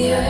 Yeah. earth.